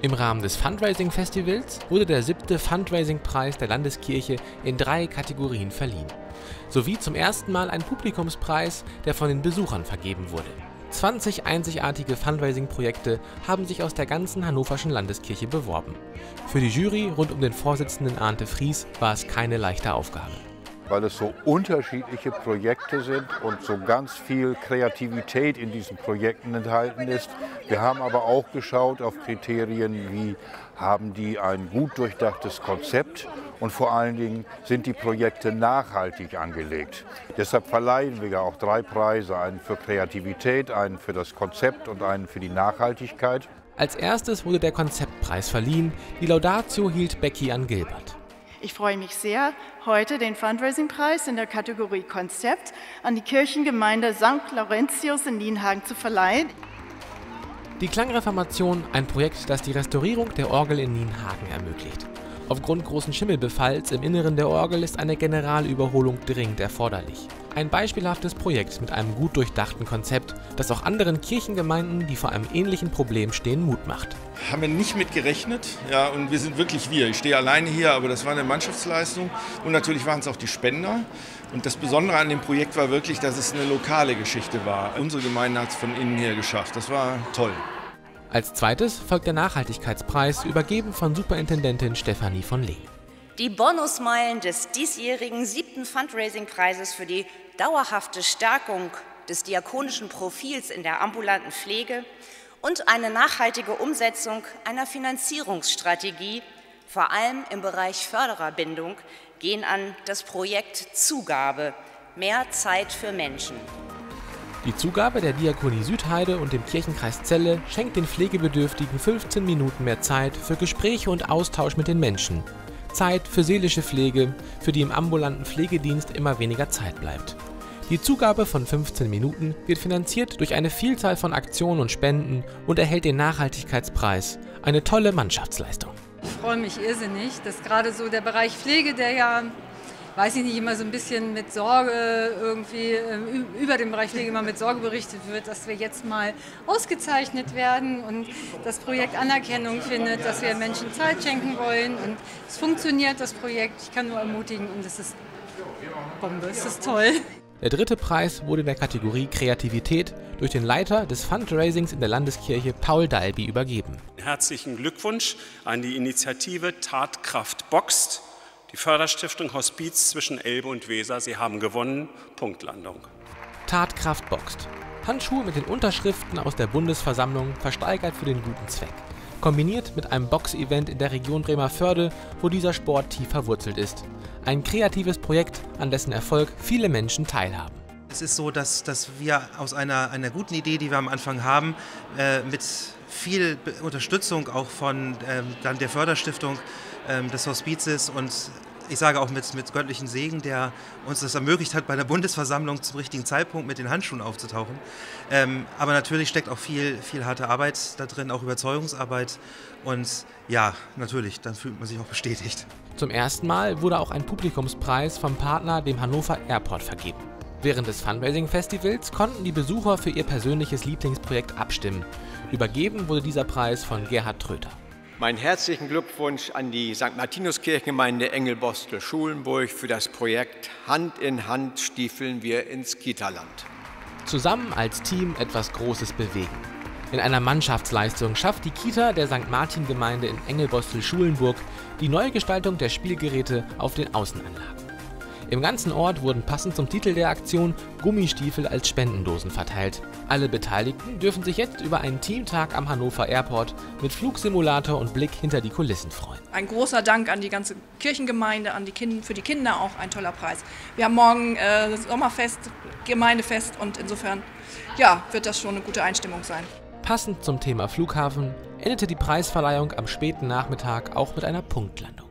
Im Rahmen des Fundraising-Festivals wurde der siebte Fundraising-Preis der Landeskirche in drei Kategorien verliehen, sowie zum ersten Mal ein Publikumspreis, der von den Besuchern vergeben wurde. 20 einzigartige Fundraising-Projekte haben sich aus der ganzen hannoverschen Landeskirche beworben. Für die Jury rund um den Vorsitzenden Arndt Fries war es keine leichte Aufgabe weil es so unterschiedliche Projekte sind und so ganz viel Kreativität in diesen Projekten enthalten ist. Wir haben aber auch geschaut auf Kriterien wie haben die ein gut durchdachtes Konzept und vor allen Dingen sind die Projekte nachhaltig angelegt. Deshalb verleihen wir ja auch drei Preise, einen für Kreativität, einen für das Konzept und einen für die Nachhaltigkeit. Als erstes wurde der Konzeptpreis verliehen. Die Laudatio hielt Becky an Gilbert. Ich freue mich sehr, heute den Fundraising-Preis in der Kategorie Konzept an die Kirchengemeinde St. Laurentius in Nienhagen zu verleihen. Die Klangreformation, ein Projekt, das die Restaurierung der Orgel in Nienhagen ermöglicht. Aufgrund großen Schimmelbefalls im Inneren der Orgel ist eine Generalüberholung dringend erforderlich. Ein beispielhaftes Projekt mit einem gut durchdachten Konzept, das auch anderen Kirchengemeinden, die vor einem ähnlichen Problem stehen, Mut macht. Haben wir nicht mit gerechnet, ja, und wir sind wirklich wir. Ich stehe alleine hier, aber das war eine Mannschaftsleistung und natürlich waren es auch die Spender. Und das Besondere an dem Projekt war wirklich, dass es eine lokale Geschichte war. Unsere Gemeinde hat es von innen her geschafft. Das war toll. Als zweites folgt der Nachhaltigkeitspreis, übergeben von Superintendentin Stefanie von Lee. Die Bonusmeilen des diesjährigen siebten Fundraising-Preises für die dauerhafte Stärkung des diakonischen Profils in der ambulanten Pflege und eine nachhaltige Umsetzung einer Finanzierungsstrategie, vor allem im Bereich Fördererbindung, gehen an das Projekt Zugabe, mehr Zeit für Menschen. Die Zugabe der Diakonie Südheide und dem Kirchenkreis Celle schenkt den Pflegebedürftigen 15 Minuten mehr Zeit für Gespräche und Austausch mit den Menschen, Zeit für seelische Pflege, für die im ambulanten Pflegedienst immer weniger Zeit bleibt. Die Zugabe von 15 Minuten wird finanziert durch eine Vielzahl von Aktionen und Spenden und erhält den Nachhaltigkeitspreis. Eine tolle Mannschaftsleistung. Ich freue mich irrsinnig, dass gerade so der Bereich Pflege, der ja weiß ich nicht, immer so ein bisschen mit Sorge irgendwie ähm, über den Bereich Pflege immer mit Sorge berichtet wird, dass wir jetzt mal ausgezeichnet werden und das Projekt Anerkennung findet, dass wir Menschen Zeit schenken wollen und es funktioniert, das Projekt. Ich kann nur ermutigen und es ist Bombe, es ist toll. Der dritte Preis wurde in der Kategorie Kreativität durch den Leiter des Fundraisings in der Landeskirche Paul Dalby übergeben. Herzlichen Glückwunsch an die Initiative Tatkraft Boxt die Förderstiftung Hospiz zwischen Elbe und Weser, Sie haben gewonnen. Punktlandung. Tatkraft boxt. Handschuhe mit den Unterschriften aus der Bundesversammlung versteigert für den guten Zweck. Kombiniert mit einem Box-Event in der Region Bremerförde, wo dieser Sport tief verwurzelt ist. Ein kreatives Projekt, an dessen Erfolg viele Menschen teilhaben. Es ist so, dass, dass wir aus einer, einer guten Idee, die wir am Anfang haben, äh, mit viel Unterstützung auch von ähm, dann der Förderstiftung ähm, des Hospizes und ich sage auch mit, mit göttlichen Segen, der uns das ermöglicht hat, bei der Bundesversammlung zum richtigen Zeitpunkt mit den Handschuhen aufzutauchen. Ähm, aber natürlich steckt auch viel, viel harte Arbeit da drin, auch Überzeugungsarbeit. Und ja, natürlich, dann fühlt man sich auch bestätigt. Zum ersten Mal wurde auch ein Publikumspreis vom Partner, dem Hannover Airport, vergeben. Während des Fundraising-Festivals konnten die Besucher für ihr persönliches Lieblingsprojekt abstimmen. Übergeben wurde dieser Preis von Gerhard Tröter. Meinen herzlichen Glückwunsch an die St. Martinus Kirchengemeinde Engelbostel-Schulenburg für das Projekt Hand in Hand stiefeln wir ins Kita-Land. Zusammen als Team etwas Großes bewegen. In einer Mannschaftsleistung schafft die Kita der St. Martin-Gemeinde in Engelbostel-Schulenburg die Neugestaltung der Spielgeräte auf den Außenanlagen. Im ganzen Ort wurden passend zum Titel der Aktion Gummistiefel als Spendendosen verteilt. Alle Beteiligten dürfen sich jetzt über einen Teamtag am Hannover Airport mit Flugsimulator und Blick hinter die Kulissen freuen. Ein großer Dank an die ganze Kirchengemeinde, an die kind für die Kinder auch ein toller Preis. Wir haben morgen äh, Sommerfest, Gemeindefest und insofern ja, wird das schon eine gute Einstimmung sein. Passend zum Thema Flughafen endete die Preisverleihung am späten Nachmittag auch mit einer Punktlandung.